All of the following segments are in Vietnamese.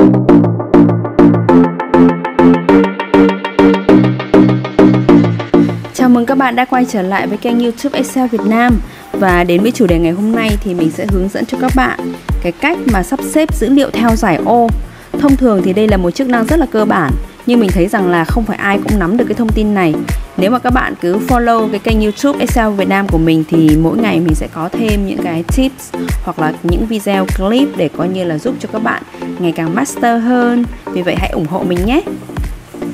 Chào mừng các bạn đã quay trở lại với kênh YouTube Excel Việt Nam và đến với chủ đề ngày hôm nay thì mình sẽ hướng dẫn cho các bạn cái cách mà sắp xếp dữ liệu theo giải ô. Thông thường thì đây là một chức năng rất là cơ bản nhưng mình thấy rằng là không phải ai cũng nắm được cái thông tin này. Nếu mà các bạn cứ follow cái kênh YouTube Excel Việt Nam của mình thì mỗi ngày mình sẽ có thêm những cái tips hoặc là những video clip để coi như là giúp cho các bạn ngày càng master hơn. Vì vậy hãy ủng hộ mình nhé.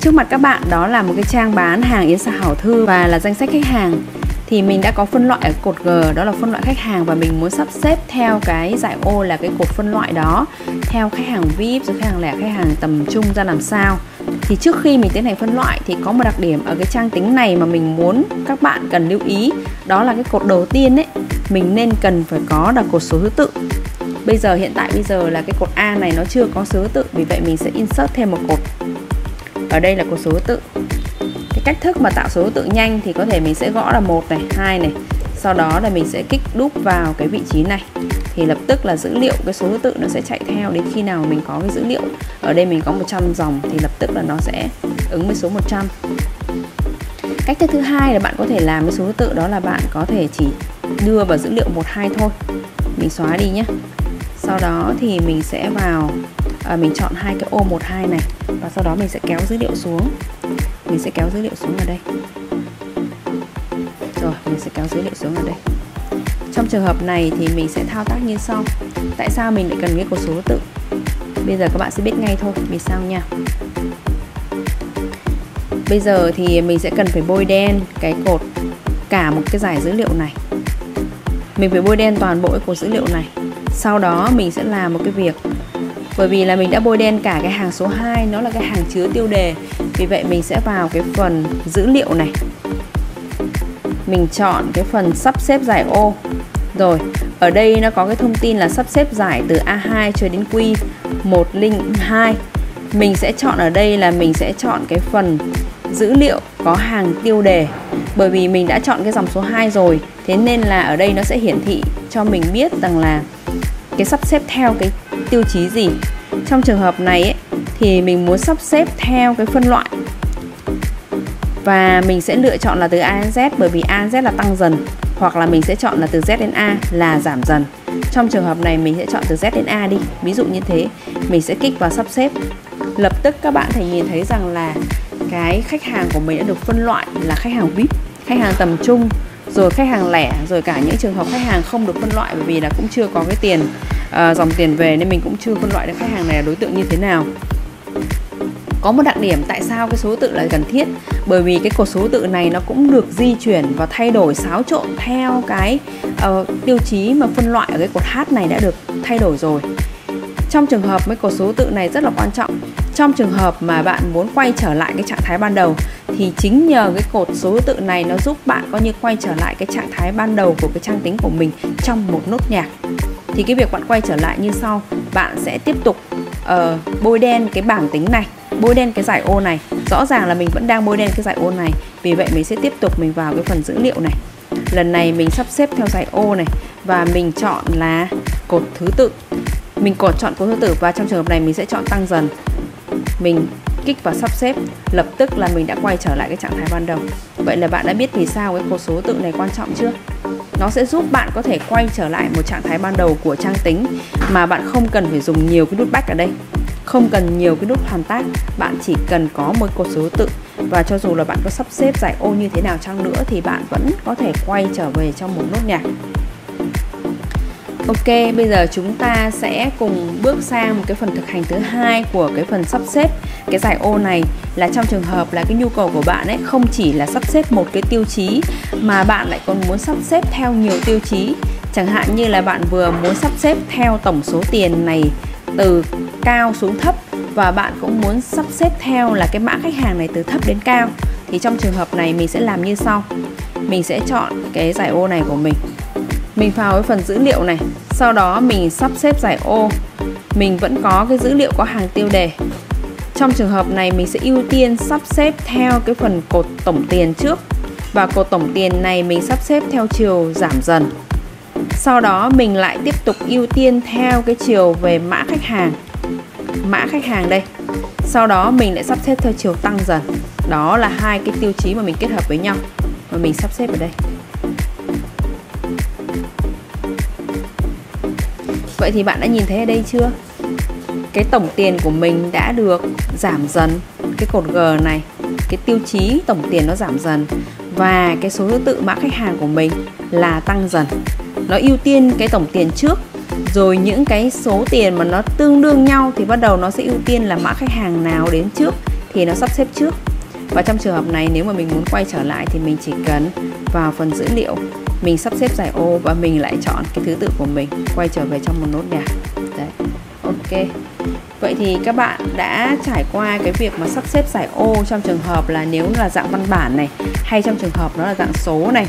Trước mặt các bạn đó là một cái trang bán hàng Yến Sa Hảo Thư và là danh sách khách hàng thì mình đã có phân loại ở cột G, đó là phân loại khách hàng và mình muốn sắp xếp theo cái giải ô là cái cột phân loại đó, theo khách hàng VIP, rồi khách hàng lẻ, khách hàng tầm trung ra làm sao thì trước khi mình tiến hành phân loại thì có một đặc điểm ở cái trang tính này mà mình muốn các bạn cần lưu ý, đó là cái cột đầu tiên ấy, mình nên cần phải có là cột số thứ tự. Bây giờ, hiện tại bây giờ là cái cột A này nó chưa có số thứ tự, vì vậy mình sẽ insert thêm một cột. Ở đây là cột số thứ tự. Cái cách thức mà tạo số thứ tự nhanh thì có thể mình sẽ gõ là một này, hai này. Sau đó là mình sẽ kích đúp vào cái vị trí này thì lập tức là dữ liệu cái số thứ tự nó sẽ chạy theo đến khi nào mình có cái dữ liệu. Ở đây mình có 100 dòng thì lập tức là nó sẽ ứng với số 100 cách thứ hai là bạn có thể làm cái số thứ tự đó là bạn có thể chỉ đưa vào dữ liệu 12 thôi. Mình xóa đi nhé. Sau đó thì mình sẽ vào à, mình chọn hai cái ô 12 này và sau đó mình sẽ kéo dữ liệu xuống. Mình sẽ kéo dữ liệu xuống ở đây. Rồi mình sẽ kéo dữ liệu xuống ở đây trong trường hợp này thì mình sẽ thao tác như sau. Tại sao mình lại cần cái cột số tự? Bây giờ các bạn sẽ biết ngay thôi, vì sao nha? Bây giờ thì mình sẽ cần phải bôi đen cái cột cả một cái giải dữ liệu này. Mình phải bôi đen toàn bộ cái cột dữ liệu này. Sau đó mình sẽ làm một cái việc. Bởi vì là mình đã bôi đen cả cái hàng số 2 nó là cái hàng chứa tiêu đề. Vì vậy mình sẽ vào cái phần dữ liệu này. Mình chọn cái phần sắp xếp giải ô rồi ở đây nó có cái thông tin là sắp xếp giải từ A2 cho đến Q102 mình sẽ chọn ở đây là mình sẽ chọn cái phần dữ liệu có hàng tiêu đề. Bởi vì mình đã chọn cái dòng số 2 rồi thế nên là ở đây nó sẽ hiển thị cho mình biết rằng là cái sắp xếp theo cái tiêu chí gì. Trong trường hợp này ấy, thì mình muốn sắp xếp theo cái phân loại. Và mình sẽ lựa chọn là từ A đến Z bởi vì A đến Z là tăng dần hoặc là mình sẽ chọn là từ Z đến A là giảm dần. Trong trường hợp này mình sẽ chọn từ Z đến A đi. Ví dụ như thế mình sẽ kích vào sắp xếp. Lập tức các bạn thể nhìn thấy rằng là cái khách hàng của mình đã được phân loại là khách hàng VIP khách hàng tầm trung rồi khách hàng lẻ rồi cả những trường hợp khách hàng không được phân loại bởi vì là cũng chưa có cái tiền uh, dòng tiền về nên mình cũng chưa phân loại được khách hàng này là đối tượng như thế nào có một đặc điểm tại sao cái số tự là cần thiết? Bởi vì cái cột số tự này nó cũng được di chuyển và thay đổi xáo trộn theo cái uh, tiêu chí mà phân loại ở cái cột H này đã được thay đổi rồi. Trong trường hợp mấy cột số tự này rất là quan trọng. Trong trường hợp mà bạn muốn quay trở lại cái trạng thái ban đầu thì chính nhờ cái cột số tự này nó giúp bạn coi như quay trở lại cái trạng thái ban đầu của cái trang tính của mình trong một nốt nhạc. Thì cái việc bạn quay trở lại như sau bạn sẽ tiếp tục uh, bôi đen cái bảng tính này bôi đen cái giải ô này. Rõ ràng là mình vẫn đang bôi đen cái giải ô này, vì vậy mình sẽ tiếp tục mình vào cái phần dữ liệu này. Lần này mình sắp xếp theo giải ô này, và mình chọn là cột thứ tự. Mình cột chọn cột thứ tự, và trong trường hợp này mình sẽ chọn tăng dần. Mình kích vào sắp xếp, lập tức là mình đã quay trở lại cái trạng thái ban đầu. Vậy là bạn đã biết vì sao cái cột số tự này quan trọng chưa? Nó sẽ giúp bạn có thể quay trở lại một trạng thái ban đầu của trang tính mà bạn không cần phải dùng nhiều cái nút back ở đây không cần nhiều cái nút hoàn tác bạn chỉ cần có một cột số tự. Và cho dù là bạn có sắp xếp giải ô như thế nào chăng nữa thì bạn vẫn có thể quay trở về trong một nốt nhạc. Ok, bây giờ chúng ta sẽ cùng bước sang một cái phần thực hành thứ hai của cái phần sắp xếp. Cái giải ô này là trong trường hợp là cái nhu cầu của bạn ấy không chỉ là sắp xếp một cái tiêu chí mà bạn lại còn muốn sắp xếp theo nhiều tiêu chí. Chẳng hạn như là bạn vừa muốn sắp xếp theo tổng số tiền này từ cao xuống thấp và bạn cũng muốn sắp xếp theo là cái mã khách hàng này từ thấp đến cao. Thì trong trường hợp này mình sẽ làm như sau. Mình sẽ chọn cái giải ô này của mình. Mình vào cái phần dữ liệu này. Sau đó mình sắp xếp giải ô. Mình vẫn có cái dữ liệu có hàng tiêu đề. Trong trường hợp này mình sẽ ưu tiên sắp xếp theo cái phần cột tổng tiền trước. Và cột tổng tiền này mình sắp xếp theo chiều giảm dần sau đó mình lại tiếp tục ưu tiên theo cái chiều về mã khách hàng. Mã khách hàng đây. Sau đó mình lại sắp xếp theo chiều tăng dần. Đó là hai cái tiêu chí mà mình kết hợp với nhau. Mà mình sắp xếp ở đây. Vậy thì bạn đã nhìn thấy ở đây chưa? Cái tổng tiền của mình đã được giảm dần. Cái cột G này, cái tiêu chí tổng tiền nó giảm dần. Và cái số thứ tự mã khách hàng của mình là tăng dần nó ưu tiên cái tổng tiền trước. Rồi những cái số tiền mà nó tương đương nhau thì bắt đầu nó sẽ ưu tiên là mã khách hàng nào đến trước thì nó sắp xếp trước. Và trong trường hợp này, nếu mà mình muốn quay trở lại thì mình chỉ cần vào phần dữ liệu, mình sắp xếp giải ô và mình lại chọn cái thứ tự của mình, quay trở về trong một nốt nhạc. Đấy, ok. Vậy thì các bạn đã trải qua cái việc mà sắp xếp giải ô trong trường hợp là nếu là dạng văn bản này, hay trong trường hợp nó là dạng số này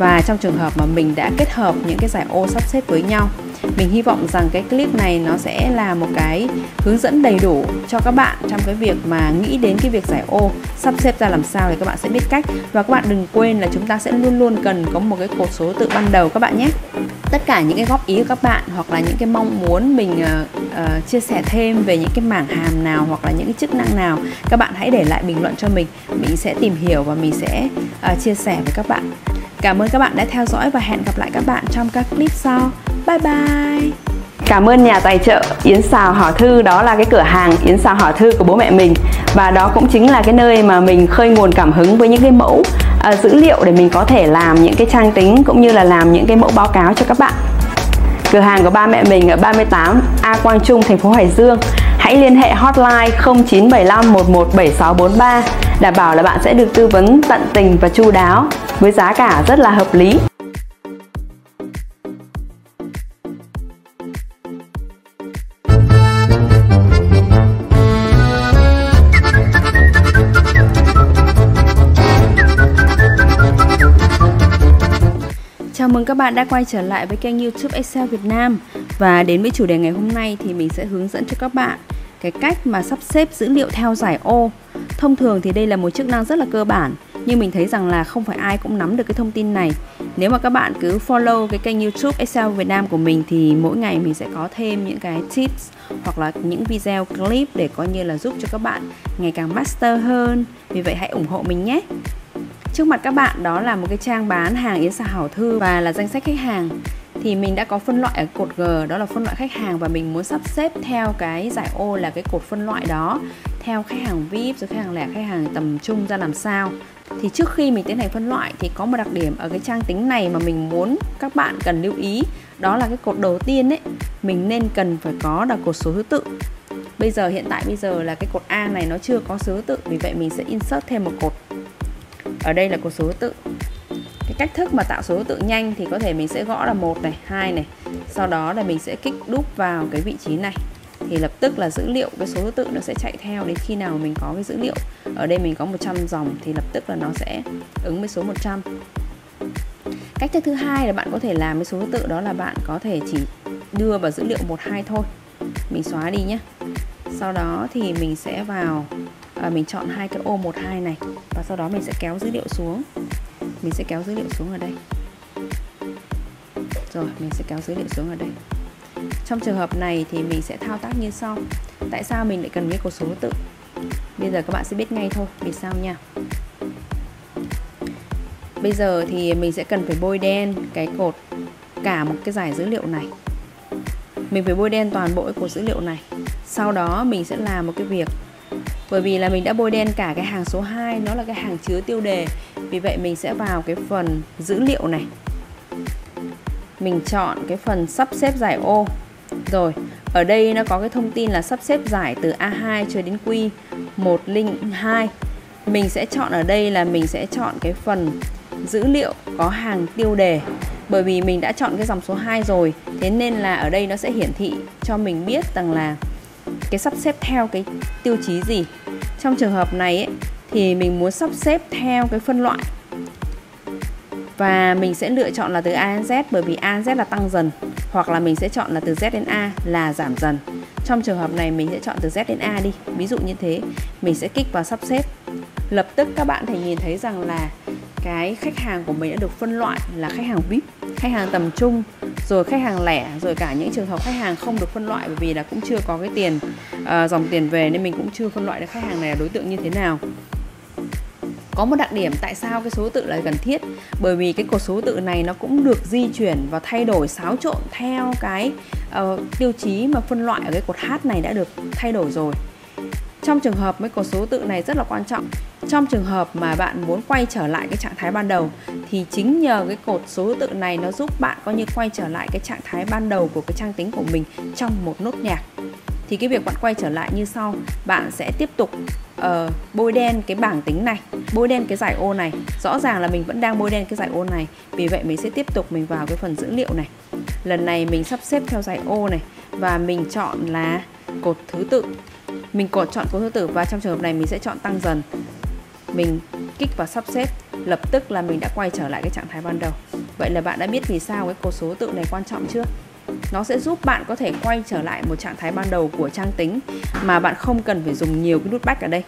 và trong trường hợp mà mình đã kết hợp những cái giải ô sắp xếp với nhau mình hy vọng rằng cái clip này nó sẽ là một cái hướng dẫn đầy đủ cho các bạn trong cái việc mà nghĩ đến cái việc giải ô sắp xếp ra làm sao thì các bạn sẽ biết cách. Và các bạn đừng quên là chúng ta sẽ luôn luôn cần có một cái cột số tự ban đầu các bạn nhé. Tất cả những cái góp ý của các bạn hoặc là những cái mong muốn mình uh, uh, chia sẻ thêm về những cái mảng hàm nào hoặc là những cái chức năng nào các bạn hãy để lại bình luận cho mình. Mình sẽ tìm hiểu và mình sẽ uh, chia sẻ với các bạn cảm ơn các bạn đã theo dõi và hẹn gặp lại các bạn trong các clip sau. Bye bye. Cảm ơn nhà tài trợ Yến Xào Hỏ Thư. Đó là cái cửa hàng Yến Xào Hỏ Thư của bố mẹ mình. Và đó cũng chính là cái nơi mà mình khơi nguồn cảm hứng với những cái mẫu uh, dữ liệu để mình có thể làm những cái trang tính cũng như là làm những cái mẫu báo cáo cho các bạn. Cửa hàng của ba mẹ mình ở 38 A Quang Trung, thành phố Hải Dương. Hãy liên hệ hotline 0975 117643 đảm bảo là bạn sẽ được tư vấn tận tình và chu đáo, với giá cả rất là hợp lý. Chào mừng các bạn đã quay trở lại với kênh YouTube Excel Việt Nam và đến với chủ đề ngày hôm nay thì mình sẽ hướng dẫn cho các bạn cái cách mà sắp xếp dữ liệu theo giải ô. Thông thường thì đây là một chức năng rất là cơ bản, nhưng mình thấy rằng là không phải ai cũng nắm được cái thông tin này. Nếu mà các bạn cứ follow cái kênh YouTube Excel Việt Nam của mình thì mỗi ngày mình sẽ có thêm những cái tips hoặc là những video clip để coi như là giúp cho các bạn ngày càng master hơn. Vì vậy hãy ủng hộ mình nhé. Trước mặt các bạn đó là một cái trang bán hàng Yến Xà Hảo Thư và là danh sách khách hàng thì mình đã có phân loại ở cột G, đó là phân loại khách hàng và mình muốn sắp xếp theo cái giải ô là cái cột phân loại đó theo khách hàng VIP rồi khách hàng lẻ, khách hàng tầm trung ra làm sao. Thì trước khi mình tiến hành phân loại thì có một đặc điểm ở cái trang tính này mà mình muốn các bạn cần lưu ý, đó là cái cột đầu tiên ấy, mình nên cần phải có là cột số thứ tự. Bây giờ, hiện tại bây giờ là cái cột A này nó chưa có số thứ tự, vì vậy mình sẽ insert thêm một cột. Ở đây là cột số thứ tự. Cái cách thức mà tạo số thứ tự nhanh thì có thể mình sẽ gõ là một này, hai này. Sau đó là mình sẽ kích đúp vào cái vị trí này thì lập tức là dữ liệu cái số thứ tự nó sẽ chạy theo đến khi nào mình có cái dữ liệu. Ở đây mình có 100 dòng thì lập tức là nó sẽ ứng với số 100 cách thức thứ hai là bạn có thể làm với số thứ tự đó là bạn có thể chỉ đưa vào dữ liệu 12 thôi. Mình xóa đi nhé sau đó thì mình sẽ vào à, mình chọn hai cái ô 12 này và sau đó mình sẽ kéo dữ liệu xuống. Mình sẽ kéo dữ liệu xuống ở đây. Rồi mình sẽ kéo dữ liệu xuống ở đây trong trường hợp này thì mình sẽ thao tác như sau. Tại sao mình lại cần cái cột số tự? Bây giờ các bạn sẽ biết ngay thôi, vì sao nha. Bây giờ thì mình sẽ cần phải bôi đen cái cột cả một cái giải dữ liệu này. Mình phải bôi đen toàn bộ cái cột dữ liệu này. Sau đó mình sẽ làm một cái việc. Bởi vì là mình đã bôi đen cả cái hàng số 2 nó là cái hàng chứa tiêu đề. Vì vậy mình sẽ vào cái phần dữ liệu này mình chọn cái phần sắp xếp giải ô rồi ở đây nó có cái thông tin là sắp xếp giải từ A2 cho đến Q102 mình sẽ chọn ở đây là mình sẽ chọn cái phần dữ liệu có hàng tiêu đề. Bởi vì mình đã chọn cái dòng số 2 rồi thế nên là ở đây nó sẽ hiển thị cho mình biết rằng là cái sắp xếp theo cái tiêu chí gì. Trong trường hợp này ấy, thì mình muốn sắp xếp theo cái phân loại và mình sẽ lựa chọn là từ A đến Z bởi vì A đến Z là tăng dần hoặc là mình sẽ chọn là từ Z đến A là giảm dần. Trong trường hợp này mình sẽ chọn từ Z đến A đi. Ví dụ như thế mình sẽ kích vào sắp xếp. Lập tức các bạn thể nhìn thấy rằng là cái khách hàng của mình đã được phân loại là khách hàng VIP khách hàng tầm trung rồi khách hàng lẻ rồi cả những trường hợp khách hàng không được phân loại bởi vì là cũng chưa có cái tiền uh, dòng tiền về nên mình cũng chưa phân loại được khách hàng này là đối tượng như thế nào có một đặc điểm tại sao cái số tự là cần thiết? Bởi vì cái cột số tự này nó cũng được di chuyển và thay đổi xáo trộn theo cái uh, tiêu chí mà phân loại ở cái cột H này đã được thay đổi rồi. Trong trường hợp mấy cột số tự này rất là quan trọng. Trong trường hợp mà bạn muốn quay trở lại cái trạng thái ban đầu thì chính nhờ cái cột số tự này nó giúp bạn coi như quay trở lại cái trạng thái ban đầu của cái trang tính của mình trong một nốt nhạc. Thì cái việc bạn quay trở lại như sau bạn sẽ tiếp tục uh, bôi đen cái bảng tính này bôi đen cái giải ô này. Rõ ràng là mình vẫn đang bôi đen cái giải ô này. Vì vậy mình sẽ tiếp tục mình vào cái phần dữ liệu này. Lần này mình sắp xếp theo giải ô này. Và mình chọn là cột thứ tự. Mình cột chọn cột thứ tự và trong trường hợp này mình sẽ chọn tăng dần. Mình kích vào sắp xếp. Lập tức là mình đã quay trở lại cái trạng thái ban đầu. Vậy là bạn đã biết vì sao cái cột số tự này quan trọng chưa? Nó sẽ giúp bạn có thể quay trở lại một trạng thái ban đầu của trang tính mà bạn không cần phải dùng nhiều cái nút back ở đây.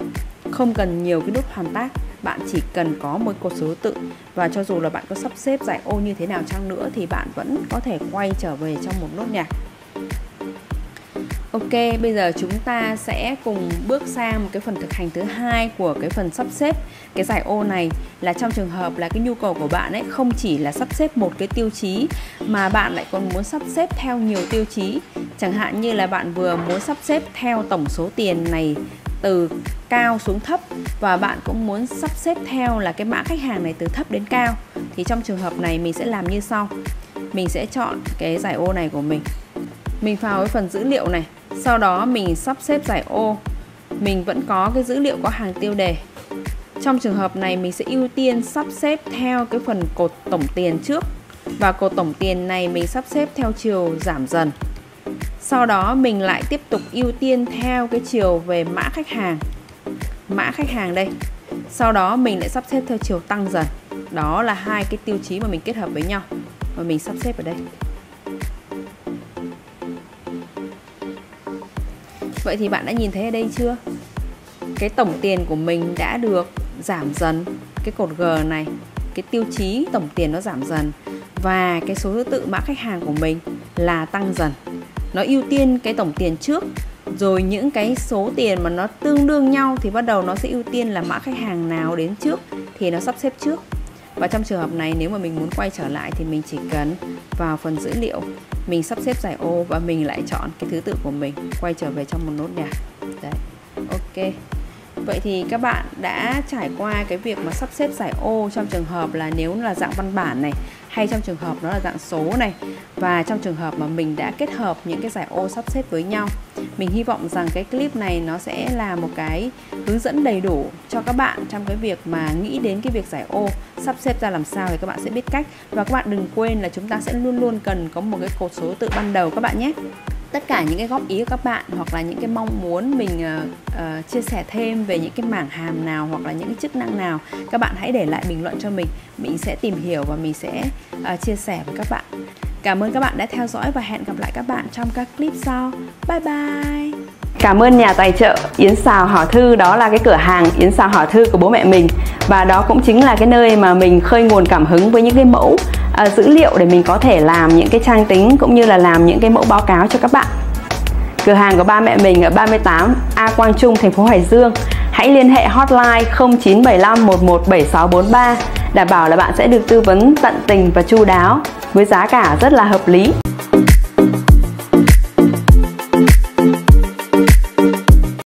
Không cần nhiều cái nút hoàn tác bạn chỉ cần có một cột số tự. Và cho dù là bạn có sắp xếp giải ô như thế nào chăng nữa thì bạn vẫn có thể quay trở về trong một nốt nhạc. Ok, bây giờ chúng ta sẽ cùng bước sang một cái phần thực hành thứ hai của cái phần sắp xếp. Cái giải ô này là trong trường hợp là cái nhu cầu của bạn ấy không chỉ là sắp xếp một cái tiêu chí mà bạn lại còn muốn sắp xếp theo nhiều tiêu chí. Chẳng hạn như là bạn vừa muốn sắp xếp theo tổng số tiền này từ cao xuống thấp và bạn cũng muốn sắp xếp theo là cái mã khách hàng này từ thấp đến cao, thì trong trường hợp này mình sẽ làm như sau. Mình sẽ chọn cái giải ô này của mình. Mình vào cái phần dữ liệu này, sau đó mình sắp xếp giải ô. Mình vẫn có cái dữ liệu có hàng tiêu đề. Trong trường hợp này mình sẽ ưu tiên sắp xếp theo cái phần cột tổng tiền trước. Và cột tổng tiền này mình sắp xếp theo chiều giảm dần sau đó mình lại tiếp tục ưu tiên theo cái chiều về mã khách hàng. Mã khách hàng đây. Sau đó mình lại sắp xếp theo chiều tăng dần. Đó là hai cái tiêu chí mà mình kết hợp với nhau. Và mình sắp xếp ở đây. Vậy thì bạn đã nhìn thấy ở đây chưa? Cái tổng tiền của mình đã được giảm dần. Cái cột G này, Cái tiêu chí tổng tiền nó giảm dần. Và cái số thứ tự mã khách hàng của mình là tăng dần. Nó ưu tiên cái tổng tiền trước. Rồi những cái số tiền mà nó tương đương nhau Thì bắt đầu nó sẽ ưu tiên là mã khách hàng nào đến trước Thì nó sắp xếp trước. Và trong trường hợp này, nếu mà mình muốn quay trở lại thì mình chỉ cần vào phần dữ liệu, mình sắp xếp giải ô và mình lại chọn cái thứ tự của mình, quay trở về trong một nốt nhạc. Đấy, ok. Vậy thì các bạn đã trải qua cái việc mà sắp xếp giải ô trong trường hợp là nếu là dạng văn bản này, hay trong trường hợp nó là dạng số này. Và trong trường hợp mà mình đã kết hợp những cái giải ô sắp xếp với nhau, mình hy vọng rằng cái clip này nó sẽ là một cái hướng dẫn đầy đủ cho các bạn trong cái việc mà nghĩ đến cái việc giải ô, sắp xếp ra làm sao thì các bạn sẽ biết cách. Và các bạn đừng quên là chúng ta sẽ luôn luôn cần có một cái cột số tự ban đầu các bạn nhé tất cả những cái góp ý của các bạn hoặc là những cái mong muốn mình uh, uh, chia sẻ thêm về những cái mảng hàm nào hoặc là những cái chức năng nào các bạn hãy để lại bình luận cho mình. Mình sẽ tìm hiểu và mình sẽ uh, chia sẻ với các bạn. Cảm ơn các bạn đã theo dõi và hẹn gặp lại các bạn trong các clip sau. Bye bye! Cảm ơn nhà tài trợ Yến Xào Hỏ Thư. Đó là cái cửa hàng Yến Xào Hỏ Thư của bố mẹ mình. Và đó cũng chính là cái nơi mà mình khơi nguồn cảm hứng với những cái mẫu À, dữ liệu để mình có thể làm những cái trang tính cũng như là làm những cái mẫu báo cáo cho các bạn. Cửa hàng của ba mẹ mình ở 38 A Quang Trung, thành phố Hải Dương. Hãy liên hệ hotline 0975 117643 đảm bảo là bạn sẽ được tư vấn tận tình và chu đáo với giá cả rất là hợp lý.